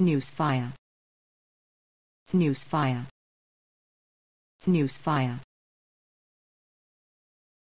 Newsfire. Newsfire. Newsfire.